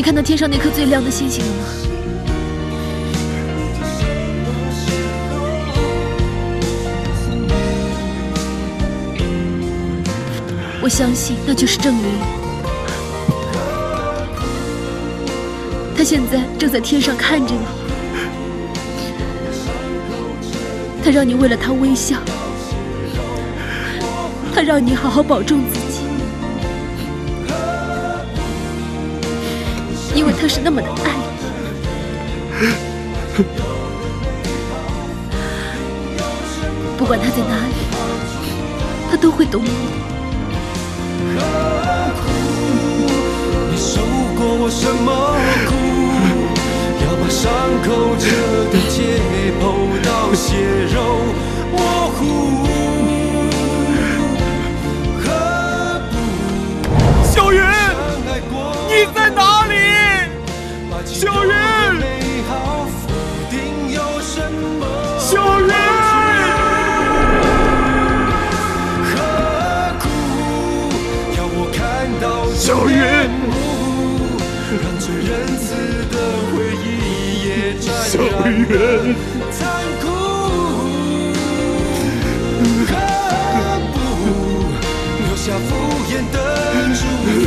你看到天上那颗最亮的星星了吗？我相信那就是郑云，他现在正在天上看着你，他让你为了他微笑，他让你好好保重自己。他是那么的爱你，不管他在哪里，他都会懂你。你受过我什么苦？要把伤口彻底解剖到血肉模糊。小云，你在哪里？小云，小云，小云，让最仁慈的回忆。也沾染残酷。何不留下敷衍的祝福？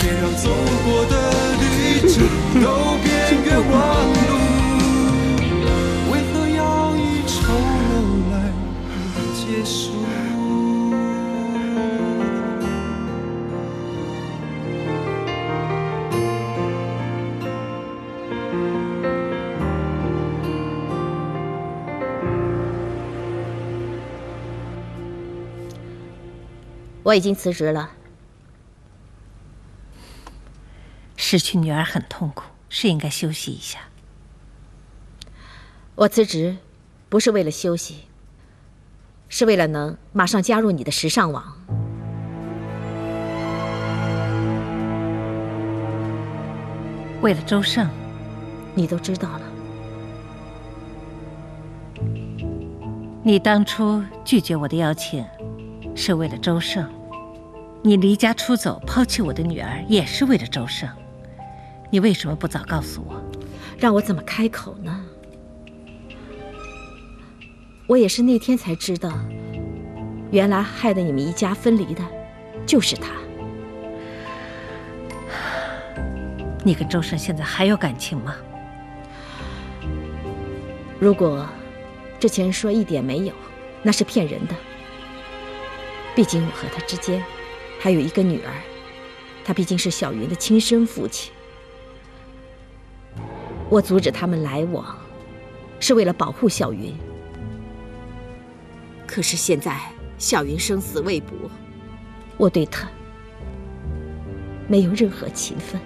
别让走过的都变冤枉路。为何要以丑陋来结束？我已经辞职了。失去女儿很痛苦，是应该休息一下。我辞职不是为了休息，是为了能马上加入你的时尚网。为了周胜，你都知道了。你当初拒绝我的邀请，是为了周胜；你离家出走，抛弃我的女儿，也是为了周胜。你为什么不早告诉我？让我怎么开口呢？我也是那天才知道，原来害得你们一家分离的，就是他。你跟周深现在还有感情吗？如果之前说一点没有，那是骗人的。毕竟我和他之间还有一个女儿，他毕竟是小云的亲生父亲。我阻止他们来往，是为了保护小云。可是现在小云生死未卜，我对她没有任何情分，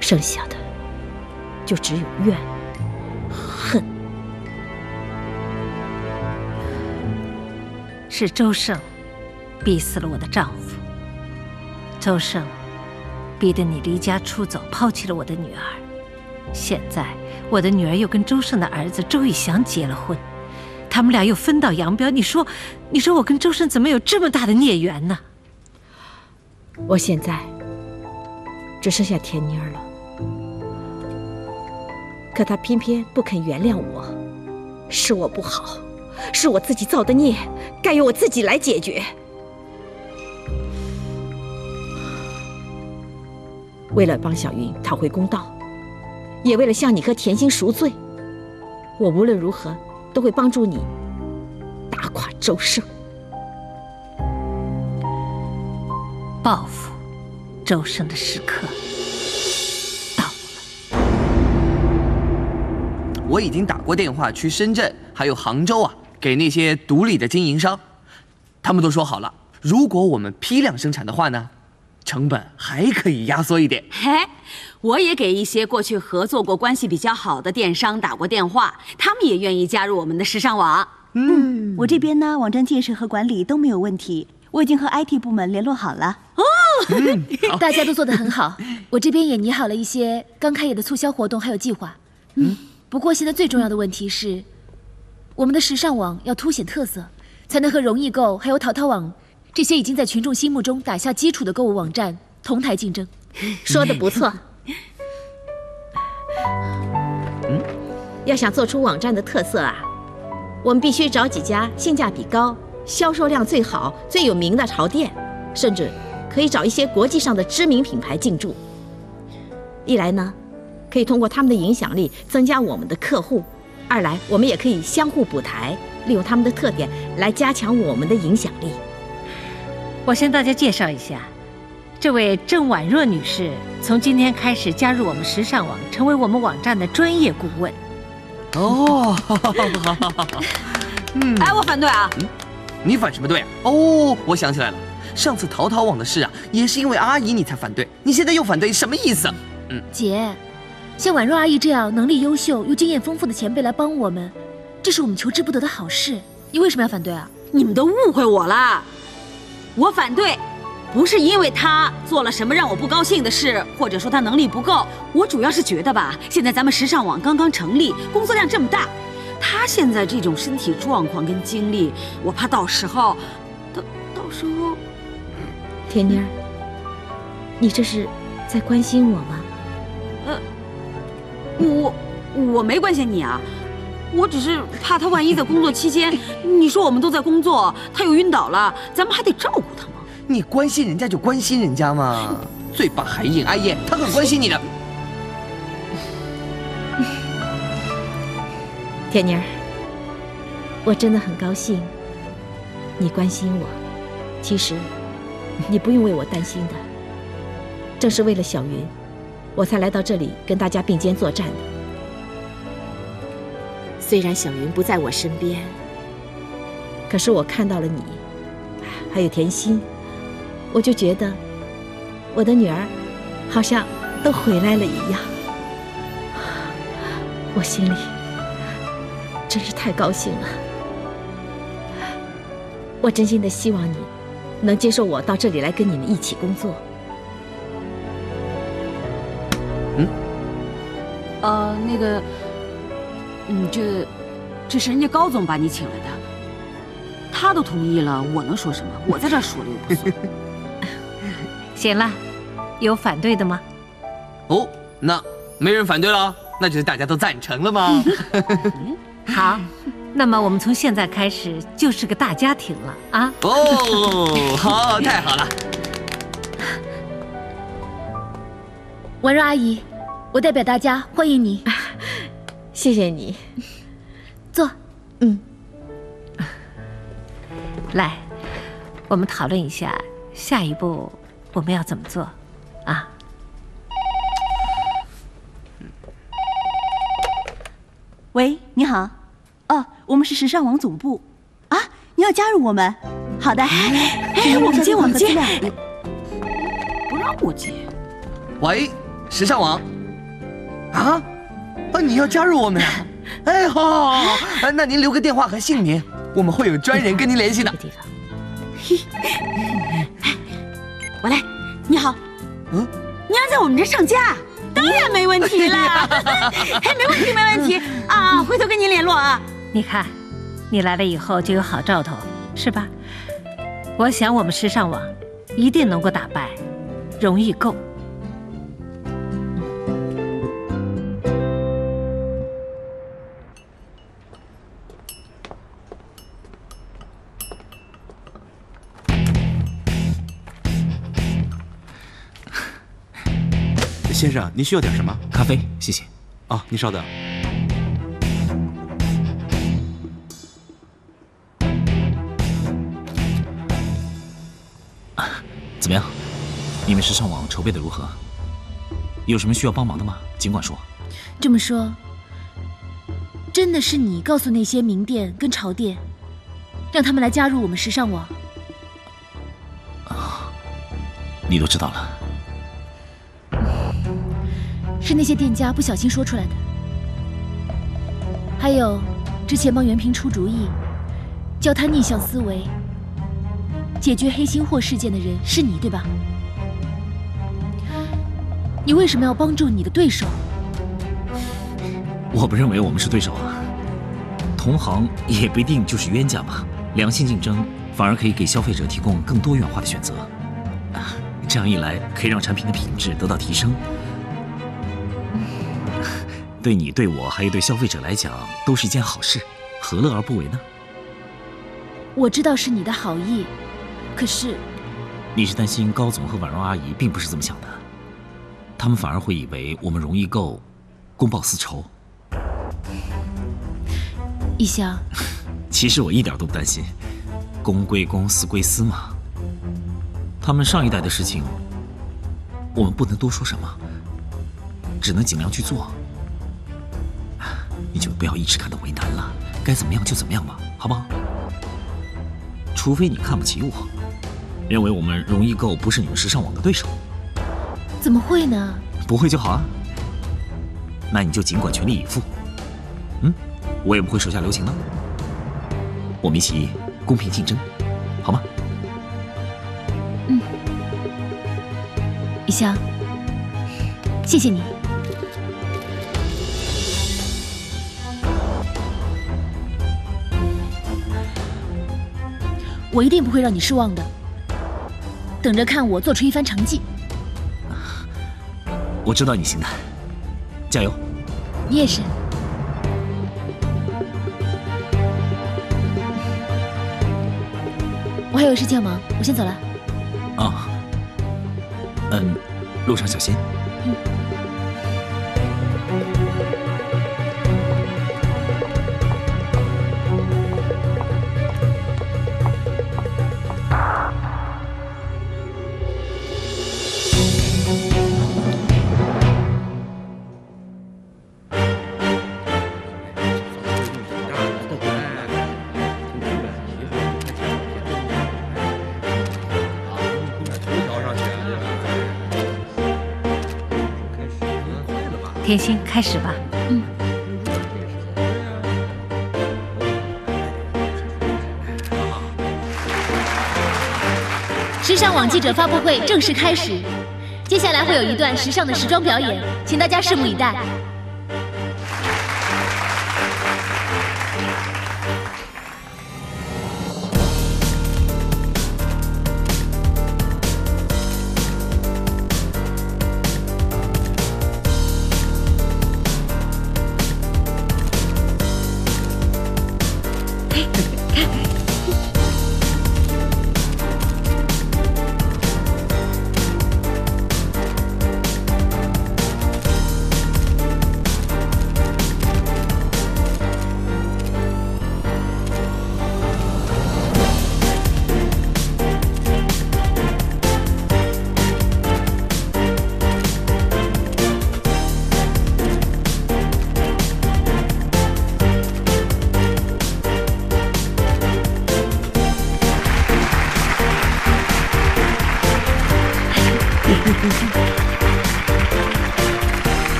剩下的就只有怨恨。是周胜逼死了我的丈夫，周胜逼得你离家出走，抛弃了我的女儿。现在我的女儿又跟周胜的儿子周玉祥结了婚，他们俩又分道扬镳。你说，你说我跟周胜怎么有这么大的孽缘呢？我现在只剩下田妮儿了，可她偏偏不肯原谅我，是我不好，是我自己造的孽，该由我自己来解决。为了帮小云讨回公道。也为了向你和甜心赎罪，我无论如何都会帮助你打垮周胜。报复周胜的时刻到了。我已经打过电话去深圳，还有杭州啊，给那些独立的经营商，他们都说好了，如果我们批量生产的话呢，成本还可以压缩一点。嘿。我也给一些过去合作过、关系比较好的电商打过电话，他们也愿意加入我们的时尚网。嗯，我这边呢，网站建设和管理都没有问题，我已经和 IT 部门联络好了。哦，大家都做得很好，我这边也拟好了一些刚开业的促销活动还有计划。嗯，不过现在最重要的问题是，我们的时尚网要凸显特色，才能和容易购还有淘淘网这些已经在群众心目中打下基础的购物网站。同台竞争。说的不错。嗯，要想做出网站的特色啊，我们必须找几家性价比高、销售量最好、最有名的潮店，甚至可以找一些国际上的知名品牌进驻。一来呢，可以通过他们的影响力增加我们的客户；二来，我们也可以相互补台，利用他们的特点来加强我们的影响力。我向大家介绍一下。这位郑婉若女士从今天开始加入我们时尚网，成为我们网站的专业顾问。哦，嗯，哎，我反对啊！嗯，你反什么对啊？哦，我想起来了，上次淘淘网的事啊，也是因为阿姨你才反对，你现在又反对，什么意思？嗯，姐，像婉若阿姨这样能力优秀又经验丰富的前辈来帮我们，这是我们求之不得的好事。你为什么要反对啊？你们都误会我了，我反对。不是因为他做了什么让我不高兴的事，或者说他能力不够，我主要是觉得吧，现在咱们时尚网刚刚成立，工作量这么大，他现在这种身体状况跟精力，我怕到时候，到到时候，天妮儿，你这是在关心我吗？呃，我我没关心你啊，我只是怕他万一在工作期间，你说我们都在工作，他又晕倒了，咱们还得照顾他吗？你关心人家就关心人家嘛，嘴巴还硬，阿姨，他很关心你的。铁妮儿，我真的很高兴你关心我。其实你不用为我担心的，正是为了小云，我才来到这里跟大家并肩作战的。虽然小云不在我身边，可是我看到了你，还有甜心。我就觉得，我的女儿好像都回来了一样，我心里真是太高兴了。我真心的希望你能接受我到这里来跟你们一起工作。嗯？呃，那个，嗯，这这是人家高总把你请来的，他都同意了，我能说什么？我在这说了又不算。行了，有反对的吗？哦，那没人反对了，那就是大家都赞成了吗？好，那么我们从现在开始就是个大家庭了啊！哦，好，太好了。婉若阿姨，我代表大家欢迎你，谢谢你。坐，嗯，来，我们讨论一下下一步。我们要怎么做？啊？喂，你好。哦，我们是时尚网总部。啊，你要加入我们？好的。哎，我们接，我们接。不让我接。喂，时尚网。啊？啊，你要加入我们？哎，好，好，好，好。那您留个电话和姓名，我们会有专人跟您联系的。我来，你好，嗯，你要在我们这上架，当然没问题了，哎，没问题，没问题啊，回头跟您联络啊。你看，你来了以后就有好兆头，是吧？我想我们时尚网一定能够打败荣誉购。先生，您需要点什么？咖啡，谢谢。哦，您稍等。怎么样？你们时尚网筹备的如何？有什么需要帮忙的吗？尽管说。这么说，真的是你告诉那些名店跟潮店，让他们来加入我们时尚网？啊，你都知道了。是那些店家不小心说出来的。还有，之前帮袁平出主意，教他逆向思维，解决黑心货事件的人是你，对吧？你为什么要帮助你的对手？我不认为我们是对手啊，同行也不一定就是冤家嘛。良性竞争反而可以给消费者提供更多元化的选择。这样一来可以让产品的品质得到提升，对你、对我还有对消费者来讲都是一件好事，何乐而不为呢？我知道是你的好意，可是你是担心高总和婉容阿姨并不是这么想的，他们反而会以为我们容易购公报私仇。一香，其实我一点都不担心，公归公，私归私嘛。他们上一代的事情，我们不能多说什么，只能尽量去做。你就不要一直感到为难了，该怎么样就怎么样吧，好不好？除非你看不起我，认为我们容易购不是你们时尚网的对手。怎么会呢？不会就好啊。那你就尽管全力以赴。嗯。我也不会手下留情的，我们一起公平竞争，好吗？嗯，一香，谢谢你。我一定不会让你失望的，等着看我做出一番成绩。我知道你行的，加油！你也是。我还有事情要忙，我先走了。啊，嗯，路上小心。嗯。开始吧。嗯。时尚网记者发布会正式开始，接下来会有一段时尚的时装表演，请大家拭目以待。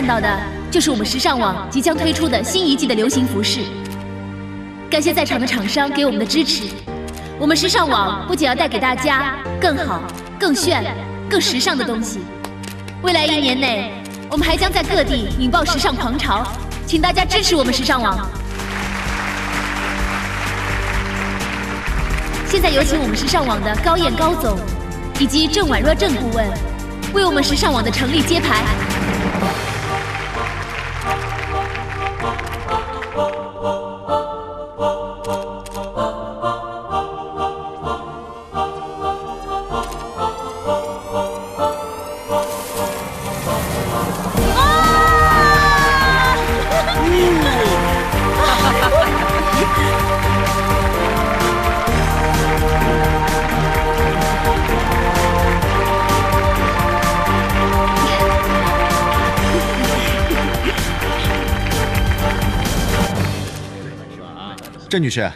看到的，就是我们时尚网即将推出的新一季的流行服饰。感谢在场的厂商给我们的支持。我们时尚网不仅要带给大家更好、更炫、更时尚的东西，未来一年内，我们还将在各地引爆时尚狂潮，请大家支持我们时尚网。现在有请我们时尚网的高燕高总，以及郑婉若郑顾问，为我们时尚网的成立揭牌。女士，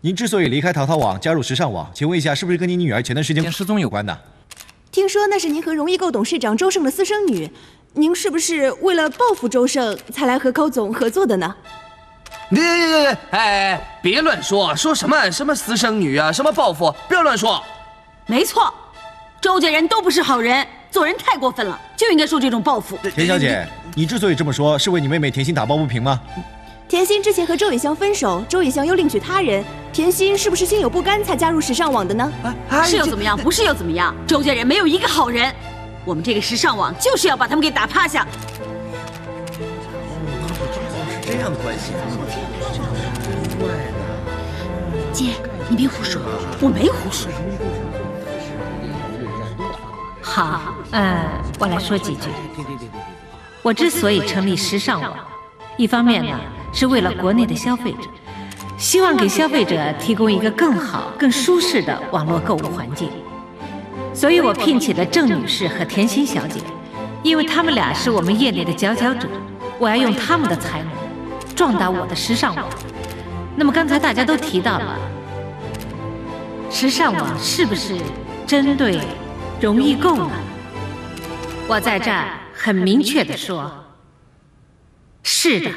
您之所以离开淘淘网加入时尚网，请问一下，是不是跟您女儿前段时间失踪有关的？听说那是您和荣易购董事长周胜的私生女，您是不是为了报复周胜才来和高总合作的呢？别别别别！哎，别乱说，说什么什么私生女啊，什么报复，不要乱说。没错，周家人都不是好人，做人太过分了，就应该受这种报复。田小姐，你之所以这么说，是为你妹妹甜心打抱不平吗？甜心之前和周以香分手，周以香又另娶他人，甜心是不是心有不甘才加入时尚网的呢？是又怎么样？不是又怎么样？周家人没有一个好人，我们这个时尚网就是要把他们给打趴下。是这样的关系。姐，你别胡说，我没胡说。好，嗯，我来说几句。我之所以成立时尚网，一方面呢是为了国内的消费者，希望给消费者提供一个更好、更舒适的网络购物环境。所以我聘请了郑女士和甜心小姐，因为她们俩是我们业内的佼佼者，我要用她们的才能壮大我的时尚网。那么刚才大家都提到了，时尚网是不是针对容易购呢？我在这儿很明确的说，是的。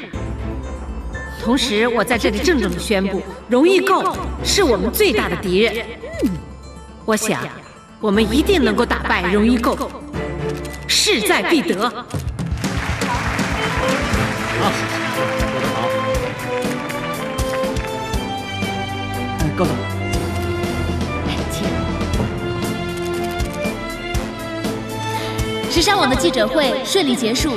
同时，我在这里郑重的宣布，容易购是我们最大的敌人。我想，我们一定能够打败容易购，势在必得。好，说得好。高总，时尚网的记者会顺利结束，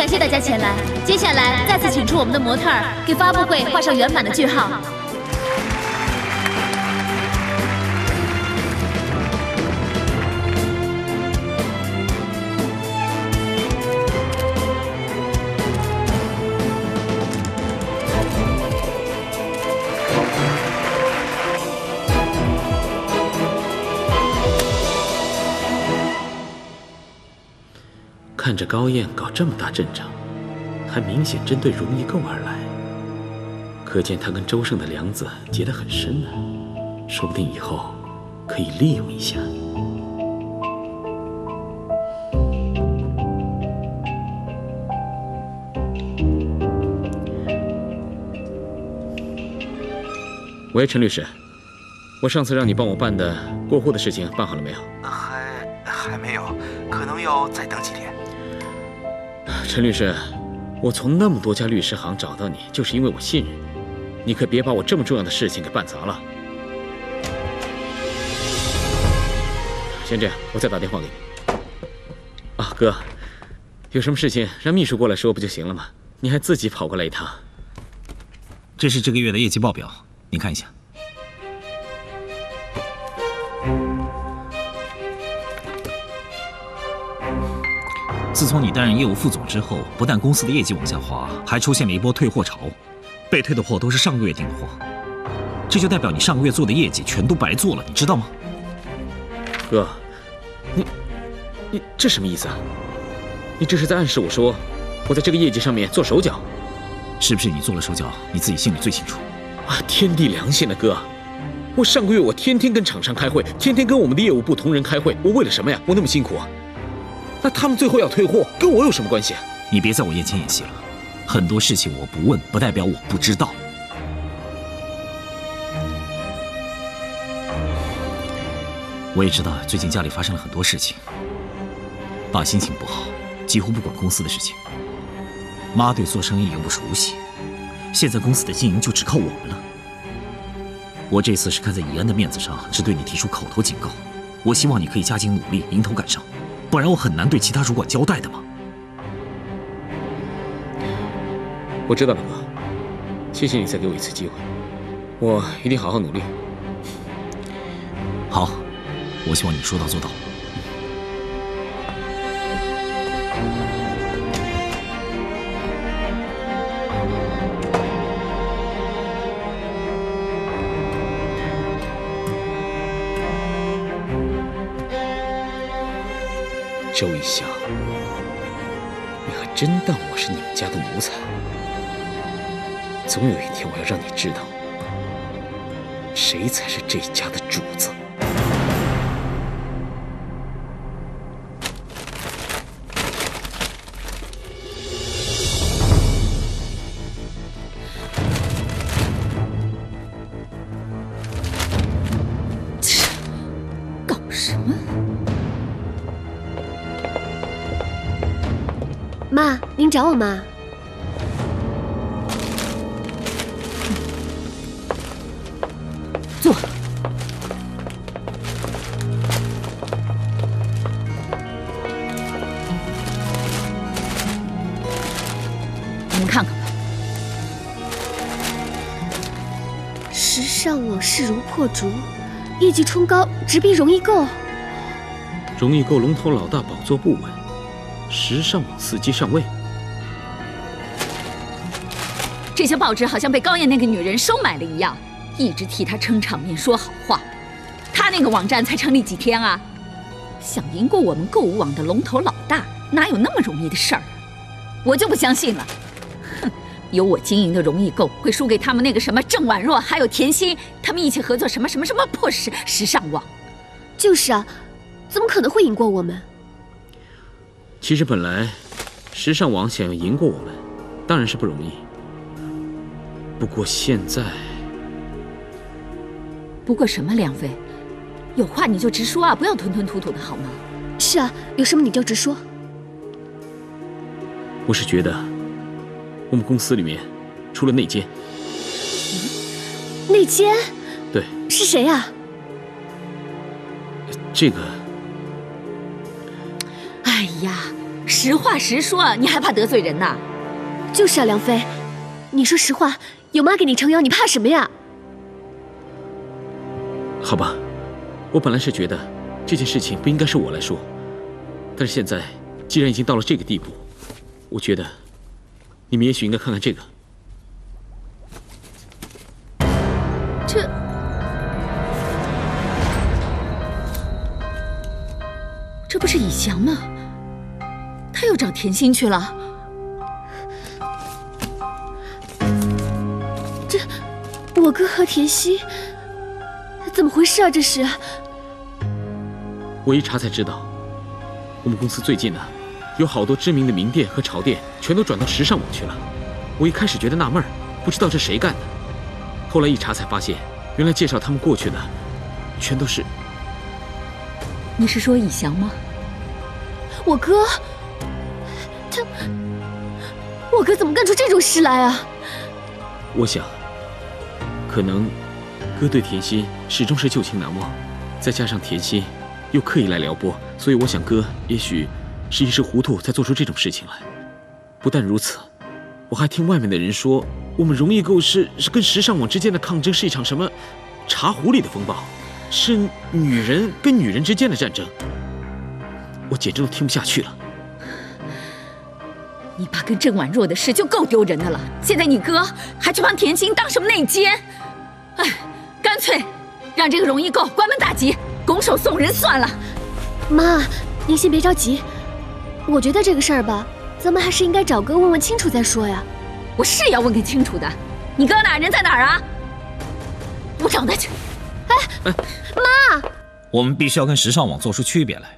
感谢大家前来。接下来再次请出我们的模特儿，给发布会画上圆满的句号。看着高燕搞这么大阵仗，还明显针对荣易购而来，可见他跟周胜的梁子结得很深呢、说不定以后可以利用一下。喂，陈律师，我上次让你帮我办的过户的事情办好了没有？还还没有，可能要再等几天。陈律师，我从那么多家律师行找到你，就是因为我信任你。你可别把我这么重要的事情给办砸了。先这样，我再打电话给你。啊，哥，有什么事情让秘书过来说不就行了吗？你还自己跑过来一趟。这是这个月的业绩报表，您看一下。自从你担任业务副总之后，不但公司的业绩往下滑，还出现了一波退货潮。被退的货都是上个月订的货，这就代表你上个月做的业绩全都白做了，你知道吗？哥，你你这什么意思啊？你这是在暗示我说，我在这个业绩上面做手脚？是不是你做了手脚，你自己心里最清楚。啊，天地良心的哥，我上个月我天天跟厂商开会，天天跟我们的业务部同仁开会，我为了什么呀？我那么辛苦啊？那他们最后要退货，跟我有什么关系？你别在我眼前演戏了，很多事情我不问，不代表我不知道。我也知道最近家里发生了很多事情，爸心情不好，几乎不管公司的事情。妈对做生意又不熟悉，现在公司的经营就只靠我们了。我这次是看在以安的面子上，只对你提出口头警告。我希望你可以加紧努力，迎头赶上，不然我很难对其他主管交代的嘛。我知道了，哥，谢谢你再给我一次机会，我一定好好努力。好，我希望你说到做到。周一翔，你还真当我是你们家的奴才？总有一天我要让你知道，谁才是这家的主子。找我妈。坐。你们看看吧。时尚往事如破竹，业绩冲高直逼容易购。容易购龙头老大宝座不稳，时尚往伺机上位。这些报纸好像被高燕那个女人收买了一样，一直替她撑场面、说好话。她那个网站才成立几天啊，想赢过我们购物网的龙头老大，哪有那么容易的事儿？我就不相信了。哼，有我经营的容易购会输给他们那个什么郑婉若还有甜心他们一起合作什么什么什么破时时尚网？就是啊，怎么可能会赢过我们？其实本来，时尚网想要赢过我们，当然是不容易。不过现在，不过什么？梁飞，有话你就直说啊，不要吞吞吐吐的好吗？是啊，有什么你就直说。我是觉得，我们公司里面出了内奸。内奸？对。是谁呀？这个。哎呀，实话实说，你还怕得罪人呐？就是啊，梁飞，你说实话。有妈给你撑腰，你怕什么呀？好吧，我本来是觉得这件事情不应该是我来说，但是现在既然已经到了这个地步，我觉得你们也许应该看看这个。这，这不是以翔吗？他又找甜心去了。我哥和田心，怎么回事啊？这是。我一查才知道，我们公司最近呢，有好多知名的名店和潮店全都转到时尚网去了。我一开始觉得纳闷不知道这谁干的，后来一查才发现，原来介绍他们过去的，全都是。你是说以翔吗？我哥，他，我哥怎么干出这种事来啊？我想。可能，哥对甜心始终是旧情难忘，再加上甜心又刻意来撩拨，所以我想哥也许是一时糊涂才做出这种事情来。不但如此，我还听外面的人说，我们容易购是是跟时尚网之间的抗争是一场什么茶壶里的风暴，是女人跟女人之间的战争。我简直都听不下去了。你爸跟郑婉若的事就够丢人的了，现在你哥还去帮甜心当什么内奸？哎，干脆让这个容易购关门大吉，拱手送人算了。妈，您先别着急，我觉得这个事儿吧，咱们还是应该找哥问问清楚再说呀。我是要问个清楚的，你哥哪？人在哪儿啊？我找他去。哎，妈，我们必须要跟时尚网做出区别来，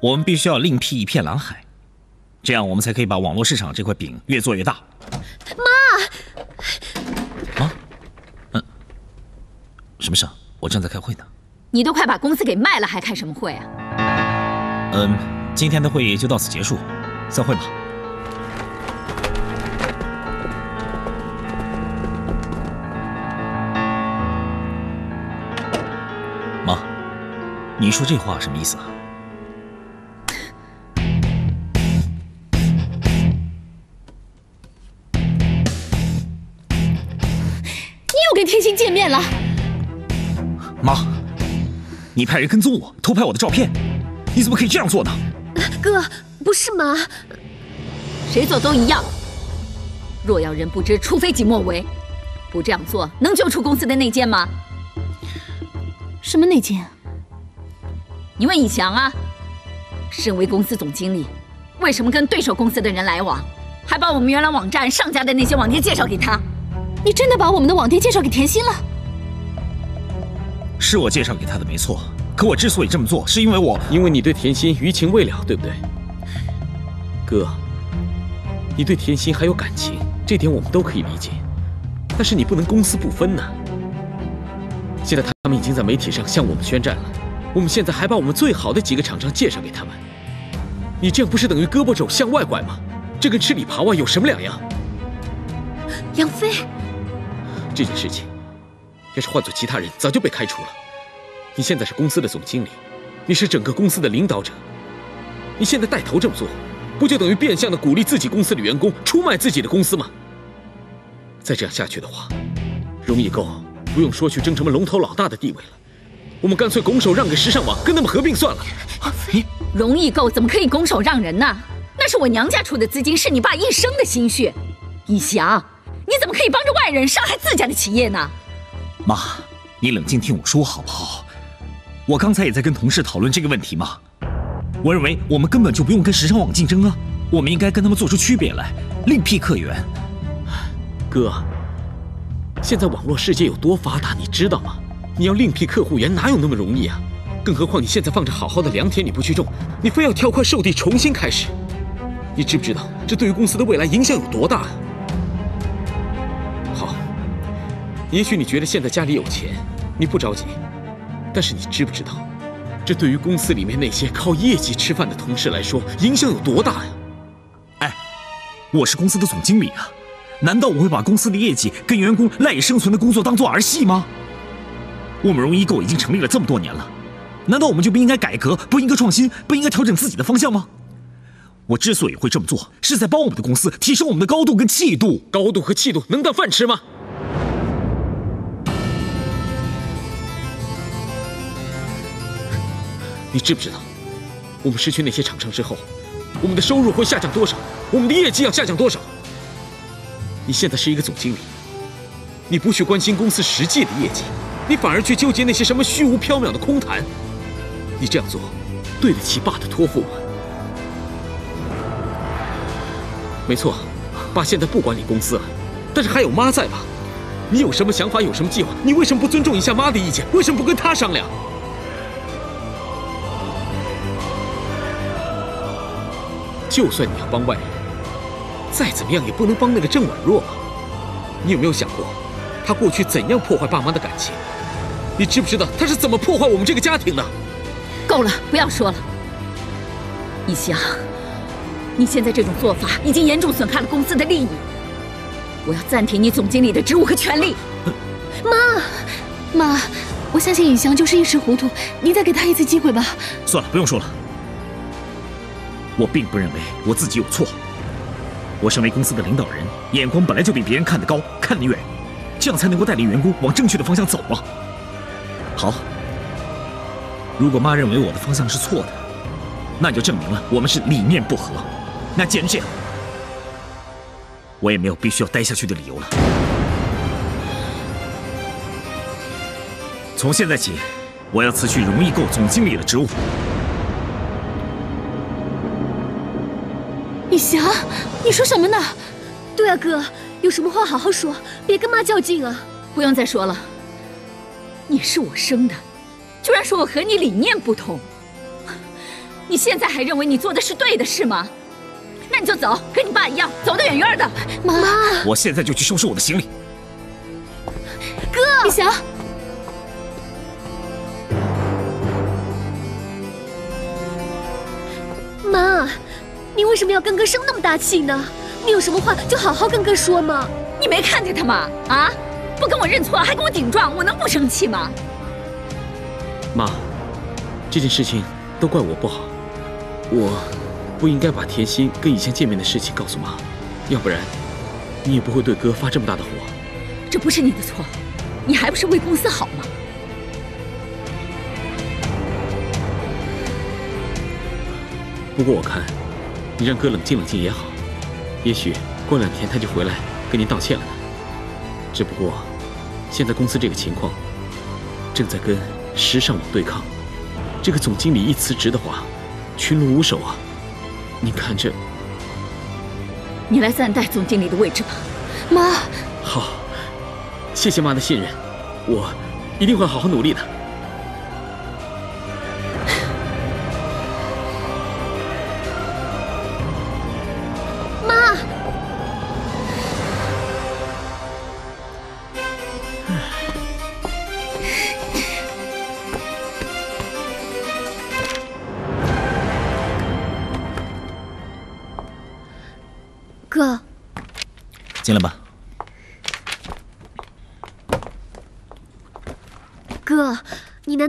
我们必须要另辟一片蓝海。这样我们才可以把网络市场这块饼越做越大。妈，啊，嗯，什么事？我正在开会呢。你都快把公司给卖了，还开什么会啊？嗯，今天的会议就到此结束，散会吧。妈，你说这话什么意思啊？你又跟天心见面了，妈，你派人跟踪我，偷拍我的照片，你怎么可以这样做呢？哥，不是妈，谁做都一样。若要人不知，除非己莫为。不这样做，能救出公司的内奸吗？什么内奸？你问以翔啊。身为公司总经理，为什么跟对手公司的人来往，还把我们原来网站上架的那些网店介绍给他？你真的把我们的网店介绍给甜心了？是我介绍给他的，没错。可我之所以这么做，是因为我……因为你对甜心余情未了，对不对？哥，你对甜心还有感情，这点我们都可以理解。但是你不能公私不分呢。现在他们已经在媒体上向我们宣战了，我们现在还把我们最好的几个厂商介绍给他们，你这样不是等于胳膊肘向外拐吗？这跟吃里扒外有什么两样？杨飞。这件事情，要是换做其他人，早就被开除了。你现在是公司的总经理，你是整个公司的领导者，你现在带头这么做，不就等于变相的鼓励自己公司的员工出卖自己的公司吗？再这样下去的话，荣易购不用说去争什么龙头老大的地位了，我们干脆拱手让给时尚网，跟他们合并算了。你荣易购怎么可以拱手让人呢？那是我娘家出的资金，是你爸一生的心血。以翔，你怎么可以帮着外人伤害自家的企业呢？妈，你冷静听我说好不好？我刚才也在跟同事讨论这个问题嘛。我认为我们根本就不用跟时尚网竞争啊，我们应该跟他们做出区别来，另辟客源。哥，现在网络世界有多发达，你知道吗？你要另辟客户源，哪有那么容易啊？更何况你现在放着好好的良田你不去种，你非要挑块兽地重新开始，你知不知道这对于公司的未来影响有多大？也许你觉得现在家里有钱，你不着急，但是你知不知道，这对于公司里面那些靠业绩吃饭的同事来说，影响有多大呀？哎，我是公司的总经理啊，难道我会把公司的业绩跟员工赖以生存的工作当做儿戏吗？我们荣一购已经成立了这么多年了。难道我们就不应该改革，不应该创新，不应该调整自己的方向吗？我之所以会这么做，是在帮我们的公司提升我们的高度跟气度。高度和气度能当饭吃吗？你知不知道，我们失去那些厂商之后，我们的收入会下降多少？我们的业绩要下降多少？你现在是一个总经理，你不去关心公司实际的业绩，你反而去纠结那些什么虚无缥缈的空谈。你这样做，对得起爸的托付吗？没错，爸现在不管理公司了，但是还有妈在吧？你有什么想法，有什么计划，你为什么不尊重一下妈的意见？为什么不跟她商量？就算你要帮外人，再怎么样也不能帮那个郑婉若吧？你有没有想过，她过去怎样破坏爸妈的感情？你知不知道她是怎么破坏我们这个家庭的？够了，不要说了。以翔，你现在这种做法已经严重损害了公司的利益。我要暂停你总经理的职务和权利。妈，妈，我相信以翔就是一时糊涂，您再给他一次机会吧。算了，不用说了。我并不认为我自己有错。我身为公司的领导人，眼光本来就比别人看得高、看得远，这样才能够带领员工往正确的方向走嘛。好。如果妈认为我的方向是错的，那就证明了我们是理念不合。那既然这样，我也没有必须要待下去的理由了。从现在起，我要辞去荣易购总经理的职务。李翔，你说什么呢？对啊，哥，有什么话好好说，别跟妈较劲啊！不用再说了，你是我生的。居然说我和你理念不同，你现在还认为你做的是对的是吗？那你就走，跟你爸一样，走得远远的。妈，我现在就去收拾我的行李。哥，李翔，为什么要跟哥生那么大气呢？你有什么话就好好跟哥说嘛。你没看见他吗？啊，不跟我认错，还跟我顶撞，我能不生气吗？妈，这件事情都怪我不好，我不应该把甜心跟以前见面的事情告诉妈，要不然你也不会对哥发这么大的火。这不是你的错，你还不是为公司好吗？不过我看，你让哥冷静冷静也好，也许过两天他就回来跟您道歉了呢。只不过，现在公司这个情况，正在跟。时尚网对抗，这个总经理一辞职的话，群龙无首啊！你看这，你来暂代总经理的位置吧，妈。好，谢谢妈的信任，我一定会好好努力的。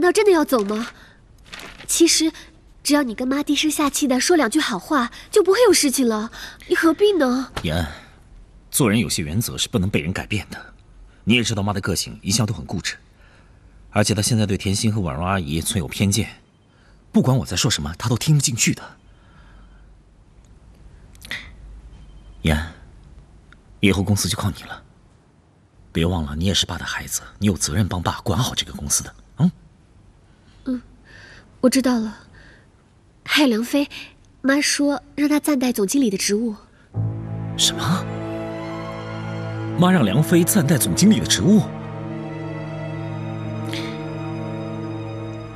道真的要走吗？其实，只要你跟妈低声下气的说两句好话，就不会有事情了。你何必呢？言，做人有些原则是不能被人改变的。你也知道妈的个性一向都很固执，而且她现在对甜心和婉容阿姨存有偏见，不管我在说什么，她都听不进去的。言，以后公司就靠你了。别忘了，你也是爸的孩子，你有责任帮爸管好这个公司的。我知道了。还有梁飞，妈说让他暂代总经理的职务。什么？妈让梁飞暂代总经理的职务？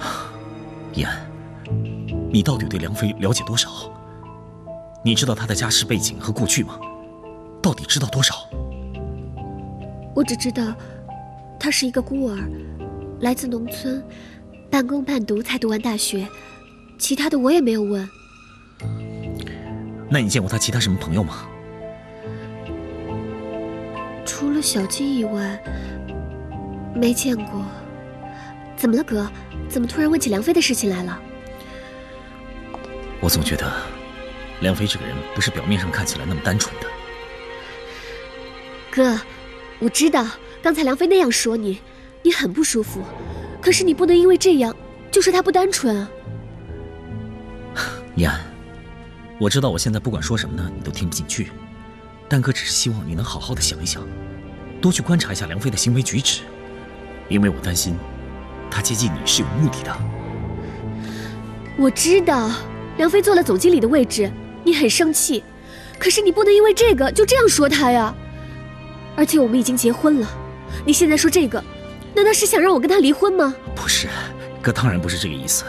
易安，你到底对梁飞了解多少？你知道他的家世背景和过去吗？到底知道多少？我只知道，他是一个孤儿，来自农村，半工半读才读完大学，其他的我也没有问。那你见过他其他什么朋友吗？除了小金以外，没见过。怎么了，哥？怎么突然问起梁飞的事情来了？我总觉得，梁飞这个人不是表面上看起来那么单纯的。哥。我知道刚才梁飞那样说你，你很不舒服。可是你不能因为这样就说他不单纯啊。易安，我知道我现在不管说什么呢，你都听不进去。但哥只是希望你能好好的想一想，多去观察一下梁飞的行为举止，因为我担心他接近你是有目的的。我知道梁飞做了总经理的位置，你很生气，可是你不能因为这个就这样说他呀。而且我们已经结婚了，你现在说这个，难道是想让我跟他离婚吗？不是，哥当然不是这个意思，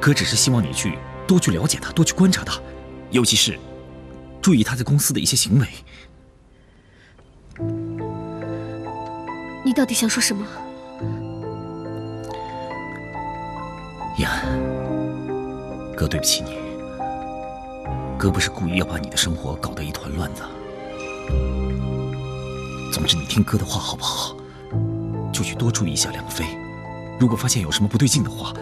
哥只是希望你去多去了解他，多去观察他，尤其是注意他在公司的一些行为。你到底想说什么？燕，哥对不起你，哥不是故意要把你的生活搞得一团乱的。总之，你听哥的话好不好？就去多注意一下梁飞。如果发现有什么不对劲的话，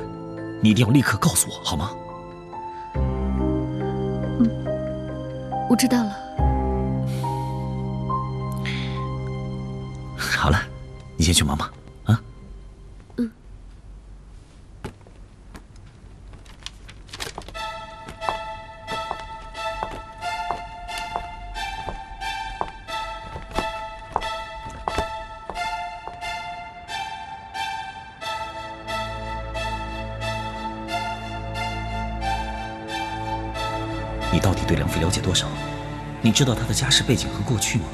你一定要立刻告诉我，好吗？嗯，我知道了。好了，你先去忙吧。知道他的家世背景和过去吗？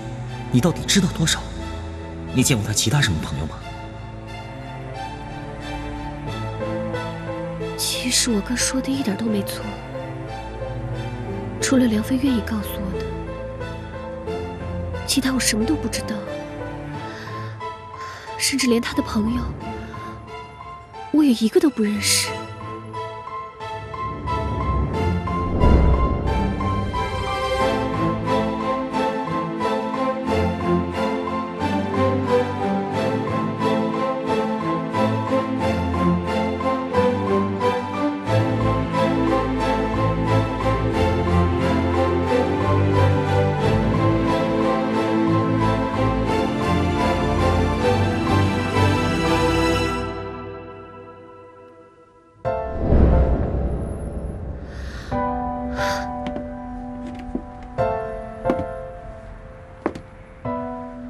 你到底知道多少？你见过他其他什么朋友吗？其实我哥说的一点都没错，除了梁飞愿意告诉我的，其他我什么都不知道，甚至连他的朋友，我也一个都不认识。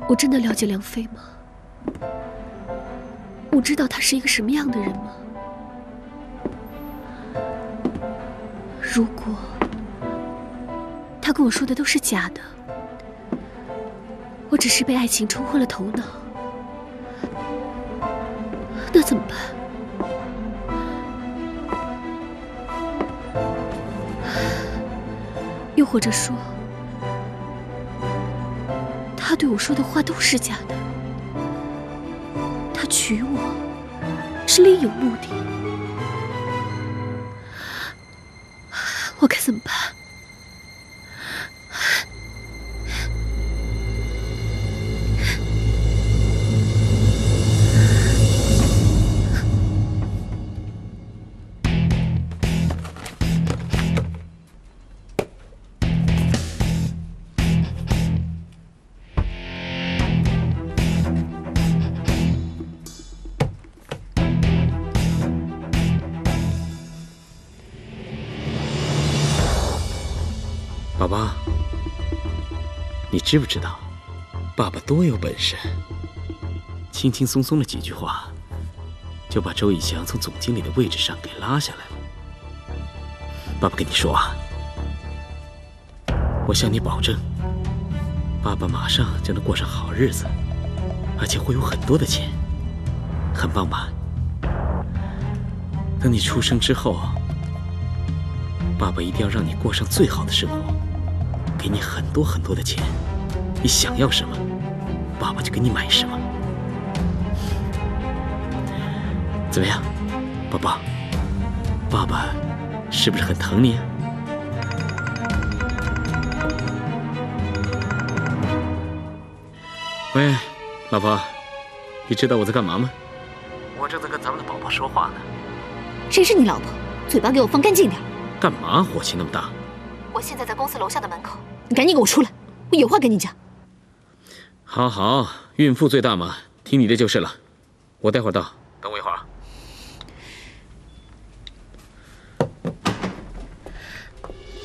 我真的了解梁飞吗？我知道他是一个什么样的人吗？如果他跟我说的都是假的，我只是被爱情冲昏了头脑，那怎么办？又或者说？对我说的话都是假的，他娶我是另有目的，我该怎么办？知不知道爸爸多有本事？轻轻松松的几句话，就把周以翔从总经理的位置上给拉下来了。爸爸跟你说啊，我向你保证，爸爸马上就能过上好日子，而且会有很多的钱，很棒吧？等你出生之后，爸爸一定要让你过上最好的生活，给你很多很多的钱，你想要什么，爸爸就给你买什么。怎么样，宝宝？爸爸是不是很疼你啊？喂，老婆，你知道我在干嘛吗？我正在跟咱们的宝宝说话呢。谁是你老婆？嘴巴给我放干净点！干嘛火气那么大？我现在在公司楼下的门口，你赶紧给我出来，我有话跟你讲。好好，孕妇最大嘛，听你的就是了。我待会儿到，等我一会儿啊。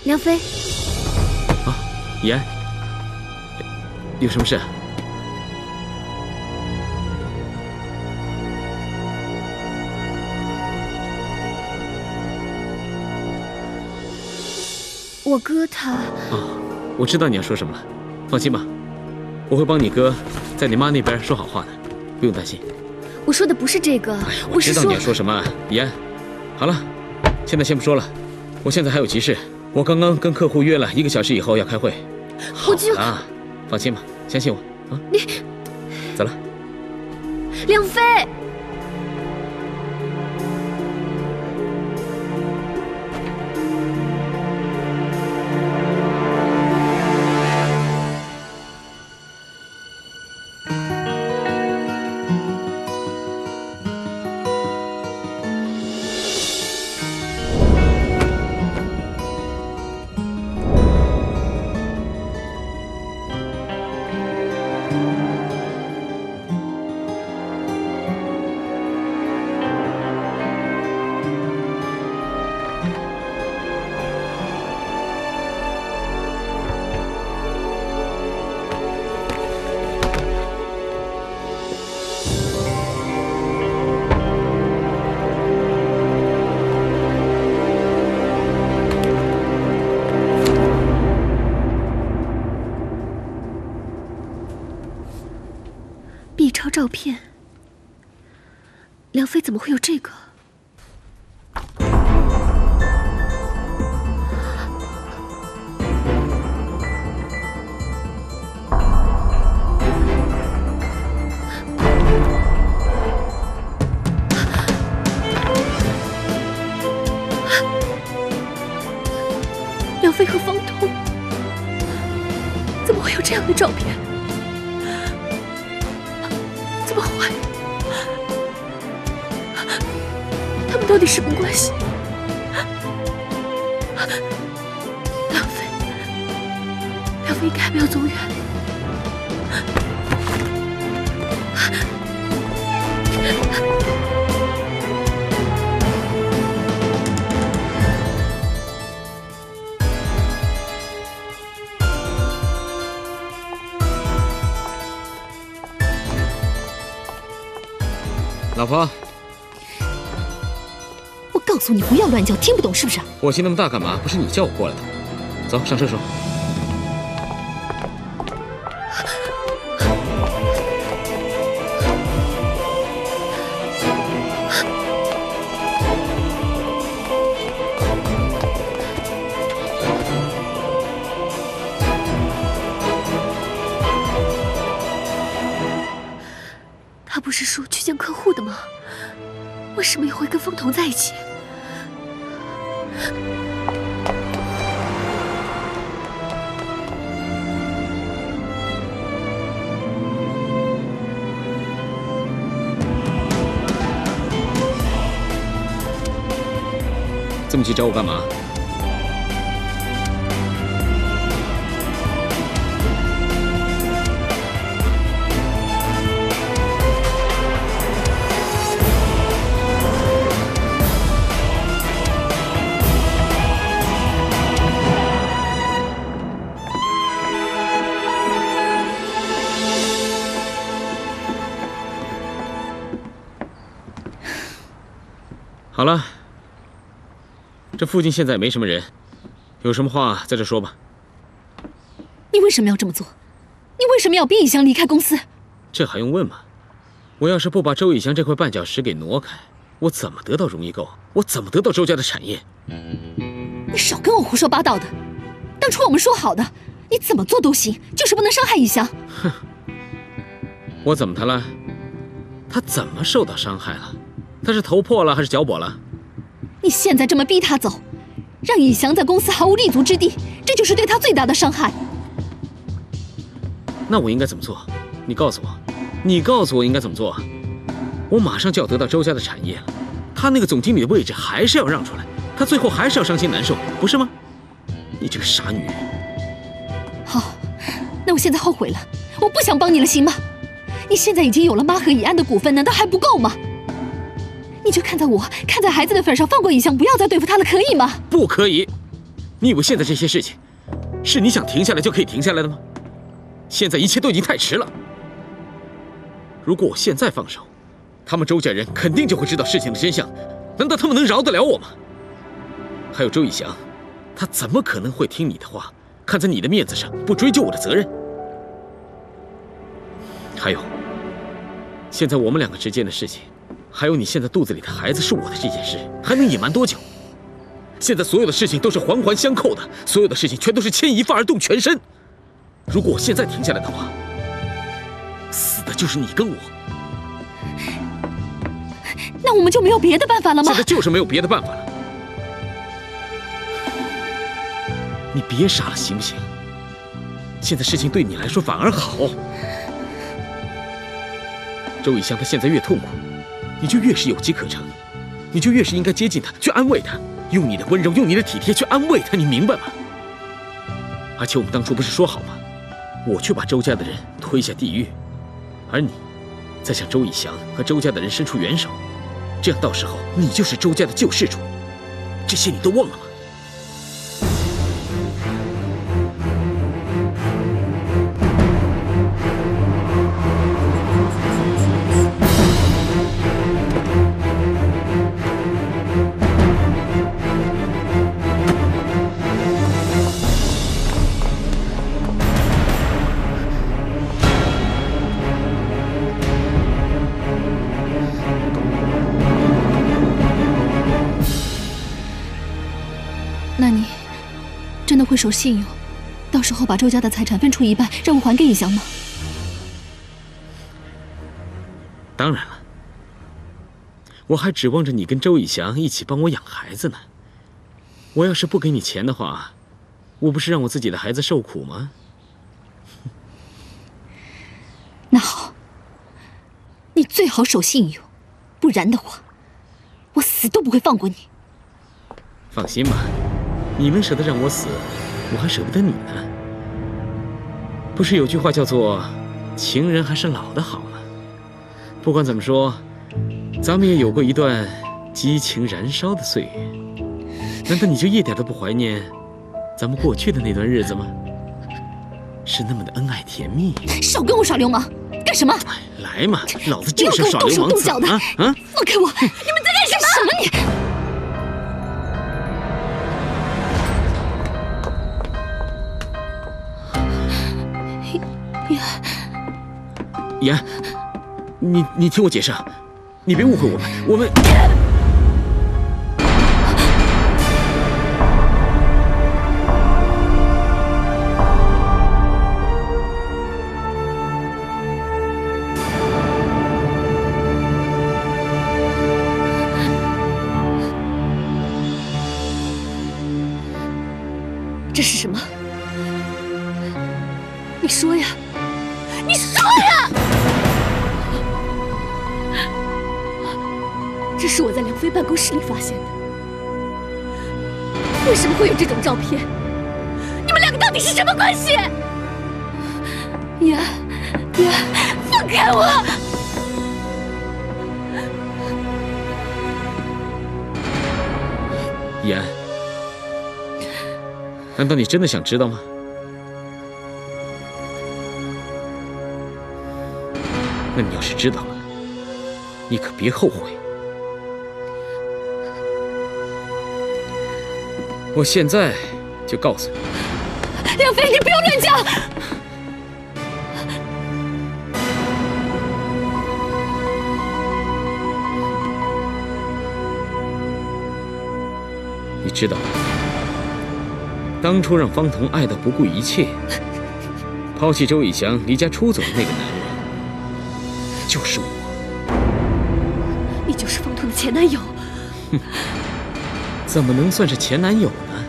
梁飞，啊，怡安，有什么事？我哥他……哦，我知道你要说什么了，放心吧，我会帮你哥在你妈那边说好话的，不用担心。我说的不是这个，我知道你要说什么，以安。好了，现在先不说了，我现在还有急事，我刚刚跟客户约了一个小时以后要开会。我就啊，放心吧，相信我啊。你走了，梁飞。怎么会有这个？火气那么大干嘛？不是你叫我过来的。走上车说。他不是说去见客户的吗？为什么又会跟风彤在一起？这么急找我干嘛？这附近现在也没什么人，有什么话在这说吧。你为什么要这么做？你为什么要逼以翔离开公司？这还用问吗？我要是不把周以翔这块绊脚石给挪开，我怎么得到荣易购？我怎么得到周家的产业？你少跟我胡说八道的！当初我们说好的，你怎么做都行，就是不能伤害以翔。哼，我怎么他了？他怎么受到伤害了？他是头破了还是脚跛了？你现在这么逼他走，让尹翔在公司毫无立足之地，这就是对他最大的伤害。那我应该怎么做？你告诉我，你告诉我应该怎么做？我马上就要得到周家的产业了，他那个总经理的位置还是要让出来，他最后还是要伤心难受，不是吗？你这个傻女人！好，那我现在后悔了，我不想帮你了，行吗？你现在已经有了妈和以安的股份，难道还不够吗？你就看在我看在孩子的份上，放过以翔，不要再对付他了，可以吗？不可以！你以为现在这些事情，是你想停下来就可以停下来的吗？现在一切都已经太迟了。如果我现在放手，他们周家人肯定就会知道事情的真相。难道他们能饶得了我吗？还有周以翔，他怎么可能会听你的话？看在你的面子上，不追究我的责任？还有，现在我们两个之间的事情，还有你现在肚子里的孩子是我的这件事，还能隐瞒多久？现在所有的事情都是环环相扣的，所有的事情全都是牵一发而动全身。如果我现在停下来的话，死的就是你跟我。那我们就没有别的办法了吗？现在就是没有别的办法了。你别傻了，行不行？现在事情对你来说反而好。周以香他现在越痛苦，你就越是有机可乘，你就越是应该接近他，去安慰他，用你的温柔，用你的体贴去安慰他，你明白吗？而且我们当初不是说好吗？我去把周家的人推下地狱，而你，再向周以翔和周家的人伸出援手，这样到时候你就是周家的救世主。这些你都忘了吗？守信用，到时候把周家的财产分出一半，让我还给以翔吗？当然了，我还指望着你跟周以翔一起帮我养孩子呢。我要是不给你钱的话，我不是让我自己的孩子受苦吗？那好，你最好守信用，不然的话，我死都不会放过你。放心吧，你们舍得让我死，我还舍不得你呢。不是有句话叫做“情人还是老的好”吗？不管怎么说，咱们也有过一段激情燃烧的岁月。难道你就一点都不怀念咱们过去的那段日子吗？是那么的恩爱甜蜜。少跟我耍流氓，干什么？来嘛，老子就是不要跟我动耍流氓子手动脚的！啊！啊！放开我！你们在干什么？什么你？言，你你听我解释啊，你别误会我们，我们。我！言，难道你真的想知道吗？那你要是知道了，你可别后悔。我现在就告诉你，梁飞，你不要乱讲！知道，当初让方彤爱到不顾一切，抛弃周以翔离家出走的那个男人，就是我。你就是方彤的前男友。哼，怎么能算是前男友呢？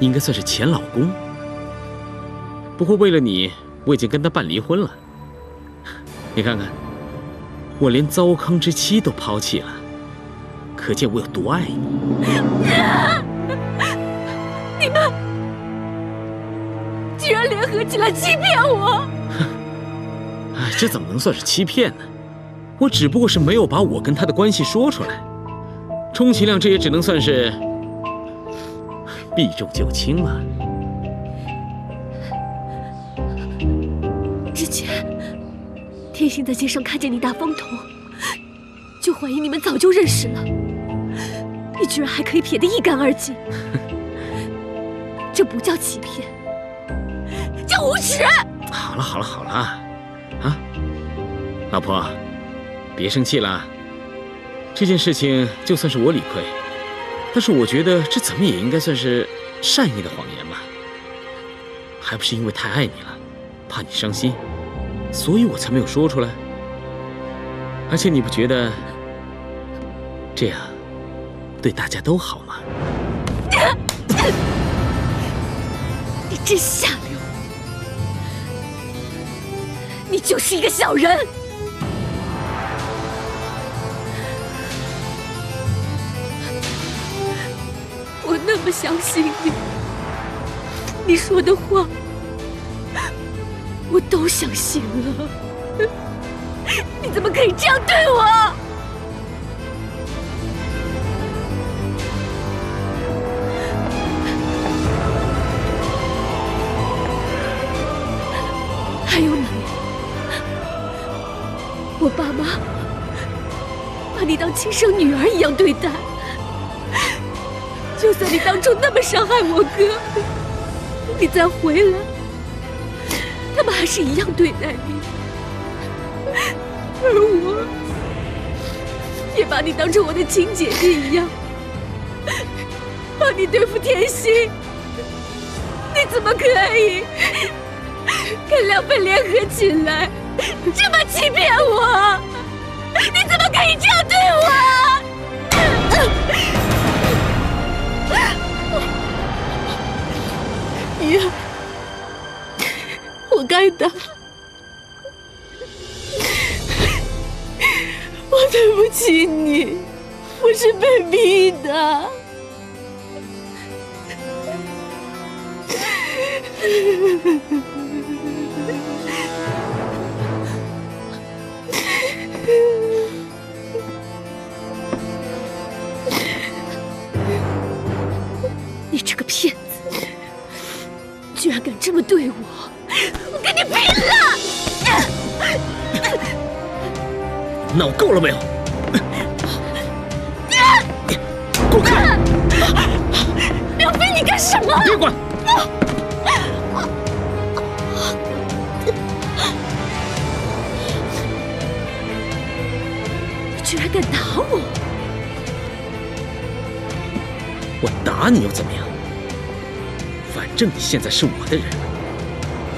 应该算是前老公。不过为了你，我已经跟他办离婚了。你看看，我连糟糠之妻都抛弃了，可见我有多爱你。你们居然联合起来欺骗我！哎，这怎么能算是欺骗呢？我只不过是没有把我跟他的关系说出来，充其量这也只能算是避重就轻嘛。之前天心在街上看见你打方头，就怀疑你们早就认识了。你居然还可以撇得一干二净，这 不叫欺骗，叫无耻！好了好了好了，啊，老婆。别生气了，这件事情就算是我理亏，但是我觉得这怎么也应该算是善意的谎言吧，还不是因为太爱你了，怕你伤心，所以我才没有说出来。而且你不觉得这样对大家都好吗？真下流，你就是一个小人。我那么相信你，你说的话我都相信了。你怎么可以这样对我？爸妈把你当亲生女儿一样对待。就算你当初那么伤害我哥，你再回来，他们还是一样对待你。而我，也把你当成我的亲姐姐一样，帮你对付天心。你怎么可以 跟梁飞联合起来，这么欺骗我？你怎么可以这样对我？爷，我该打，我对不起你，我是被逼的。闹够了没有？滚开！刘飞，你干什么？别管！你居然敢打我！我打你又怎么样？反正你现在是我的人，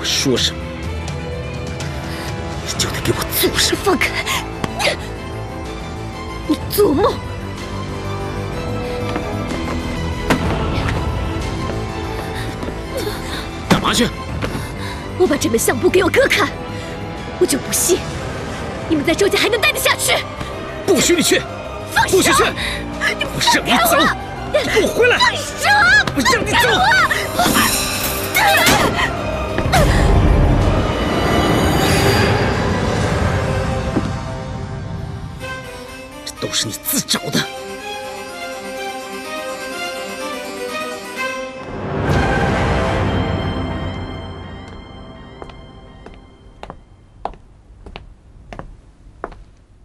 我说什么你就得给我做什么。放开！你做梦！干嘛去？我把这本相簿给我哥看，我就不信你们在周家还能待得下去。不许你去！放手！不许去！你我让你走！你给我回来！放手！我让你走！都是你自找的。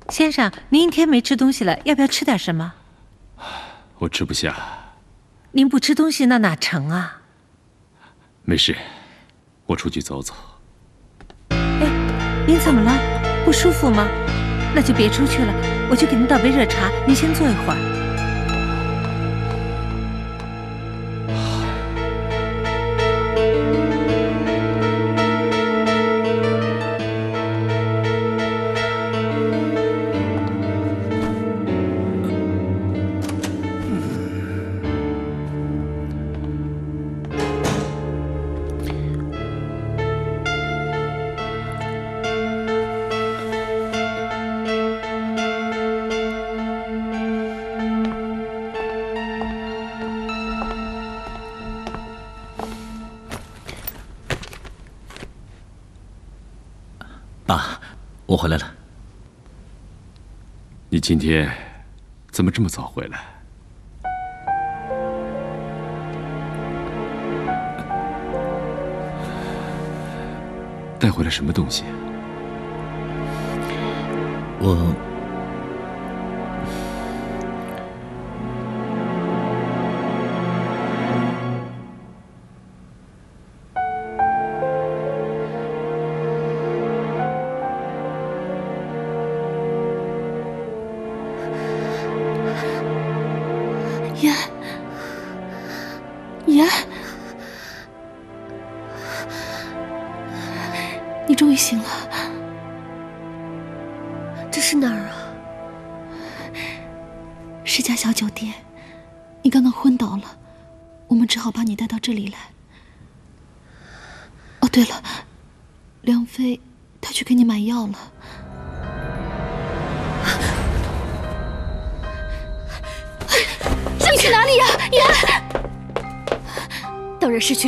先生，您一天没吃东西了，要不要吃点什么？我吃不下。您不吃东西那哪成啊？没事，我出去走走。哎您怎么了？不舒服吗？那就别出去了，我去给您倒杯热茶，您先坐一会儿。爸，我回来了。你今天怎么这么早回来？带回来什么东西？我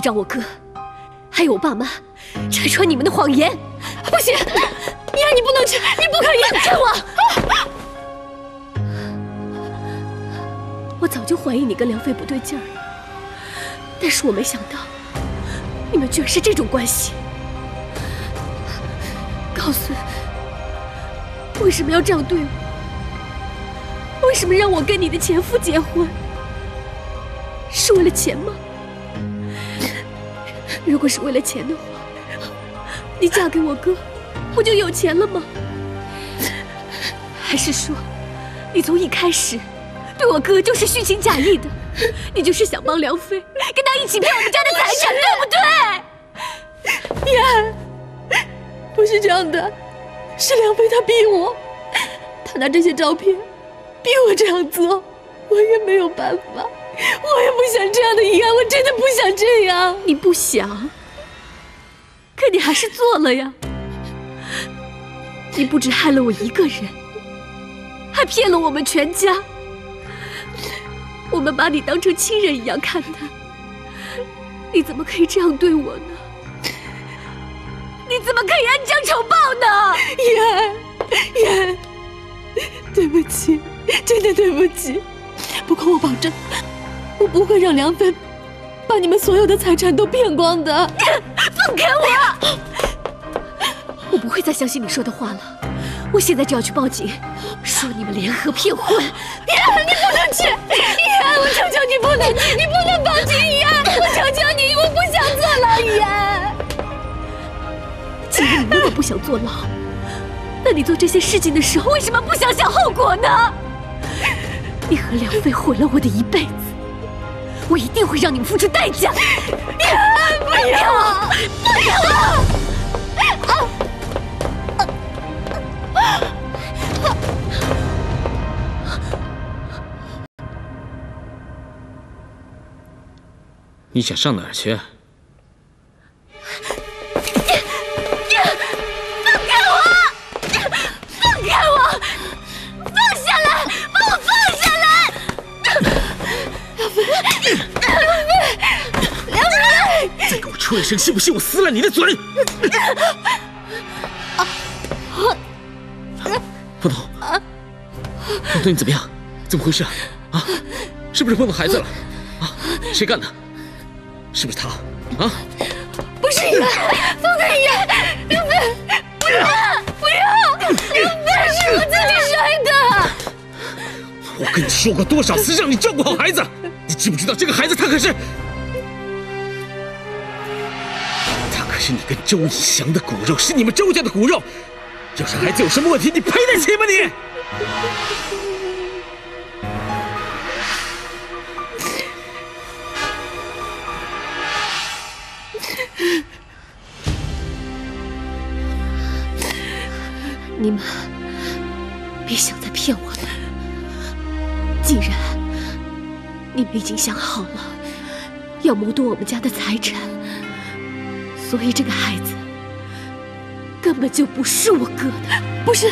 让我哥，还有我爸妈，拆穿你们的谎言。不行，妍，你不能去，你不可以看我。我早就怀疑你跟梁飞不对劲了，但是我没想到，你们居然是这种关系。告诉，为什么要这样对我？为什么让我跟你的前夫结婚？是为了钱吗？如果是为了钱的话，你嫁给我哥，不就有钱了吗？还是说，你从一开始对我哥就是虚情假意的？你就是想帮梁飞跟他一起骗我们家的财产，对不对？妍，不是这样的，是梁飞他逼我，他拿这些照片逼我这样做，我也没有办法。我也不想这样的遗憾，我真的不想这样。你不想，可你还是做了呀。你不止害了我一个人，还骗了我们全家。我们把你当成亲人一样看待，你怎么可以这样对我呢？你怎么可以恩将仇报呢？妍，妍，对不起，真的对不起。不过我保证。我不会让梁飞把你们所有的财产都骗光的。放开我！我不会再相信你说的话了。我现在就要去报警，说你们联合骗婚。妍，你不能去！妍，我求求你不能去，你不能报警！妍，我求求你，我不想坐牢！妍，既然你那么不想坐牢，那你做这些事情的时候为什么不想想后果呢？你和梁飞毁了我的一辈子。我一定会让你们付出代价！不要！不要！你想上哪儿去？啊 再给我出一声，信不信我撕烂你的嘴？凤头，凤头，你怎么样？怎么回事啊？啊，是不是碰到孩子了？啊，谁干的？是不是他？啊？不是你，放开妍，梁飞，不要，不要，梁飞是我自己摔的。我跟你说过多少次，让你照顾好孩子？你知不知道这个孩子他可是，他可是你跟周以翔的骨肉，是你们周家的骨肉。要是孩子有什么问题，你赔得起吗你？你们别想再骗我了。既然你们已经想好了要谋夺我们家的财产，所以这个孩子根本就不是我哥的。不是，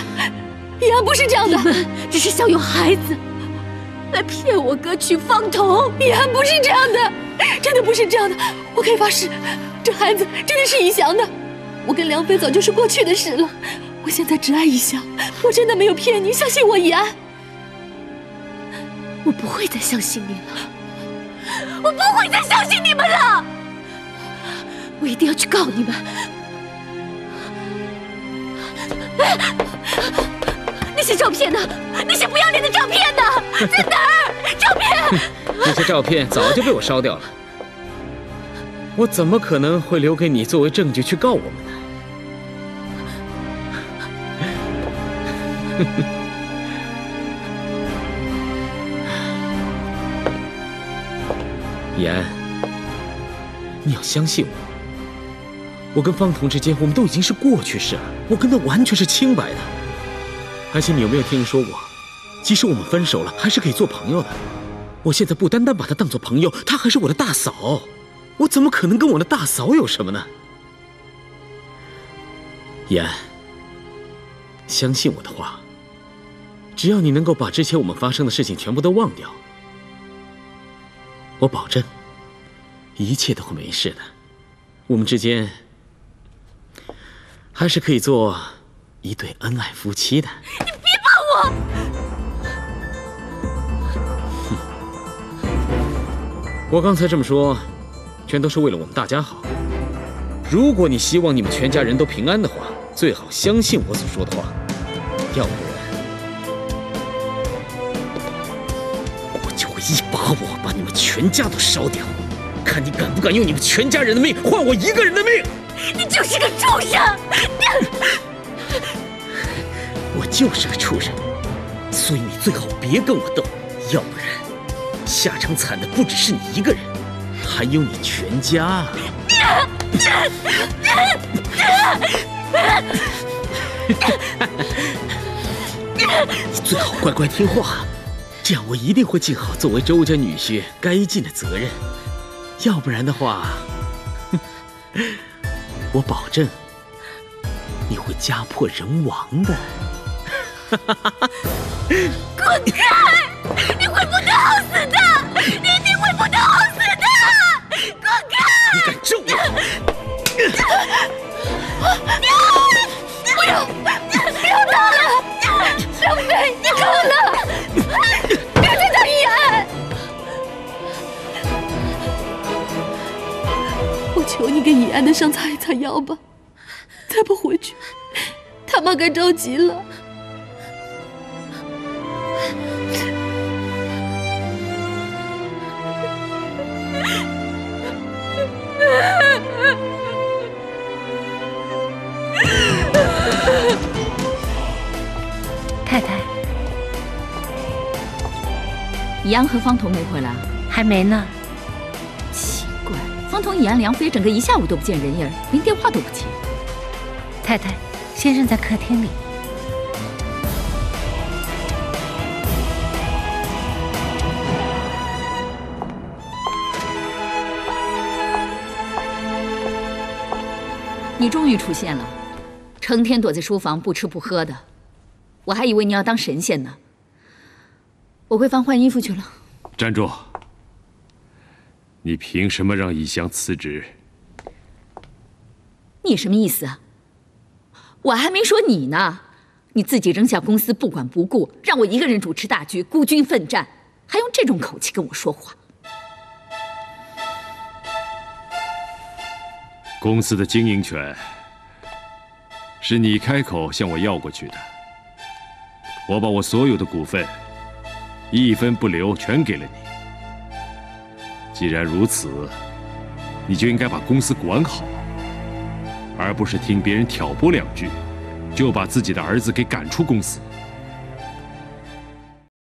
怡安不是这样的，你们只是想用孩子来骗我哥娶方彤。怡安不是这样的，真的不是这样的。我可以发誓，这孩子真的是以翔的。我跟梁飞早就是过去的事了。我现在只爱以翔，我真的没有骗你，相信我，以安。我不会再相信你了，我不会再相信你们了。我一定要去告你们。那些照片呢？那些不要脸的照片呢？在哪儿？照片？那些照片早就被我烧掉了。我怎么可能会留给你作为证据去告我们呢？言，你要相信我。我跟方彤之间，我们都已经是过去式了。我跟他完全是清白的。而且你有没有听人说过，即使我们分手了，还是可以做朋友的。我现在不单单把她当做朋友，她还是我的大嫂。我怎么可能跟我的大嫂有什么呢？言，相信我的话。只要你能够把之前我们发生的事情全部都忘掉，我保证，一切都会没事的。我们之间还是可以做一对恩爱夫妻的。你别碰我！我刚才这么说，全都是为了我们大家好。如果你希望你们全家人都平安的话，最好相信我所说的话，要不然。一把火把你们全家都烧掉，看你敢不敢用你们全家人的命换我一个人的命！你就是个畜生！我就是个畜生，所以你最好别跟我斗，要不然下场惨的不只是你一个人，还有你全家。你最好乖乖听话。这样我一定会尽好作为周家女婿该尽的责任，要不然的话，我保证你会家破人亡的。滚开！你会不得好死的！你一定会不得好死的！滚开！安的伤擦一擦药吧，再不回去，他妈该着急了。太太，怡安和方彤没回来，还没呢。奇怪，方彤、怡安、梁飞整个一下午都不见人影，连电话都不接。太太，先生在客厅里。你终于出现了，成天躲在书房不吃不喝的。我还以为你要当神仙呢。我回房换衣服去了。站住！你凭什么让以翔辞职？你什么意思啊？我还没说你呢，你自己扔下公司不管不顾，让我一个人主持大局，孤军奋战，还用这种口气跟我说话？公司的经营权是你开口向我要过去的。我把我所有的股份一分不留全给了你，既然如此，你就应该把公司管好，而不是听别人挑拨两句，就把自己的儿子给赶出公司。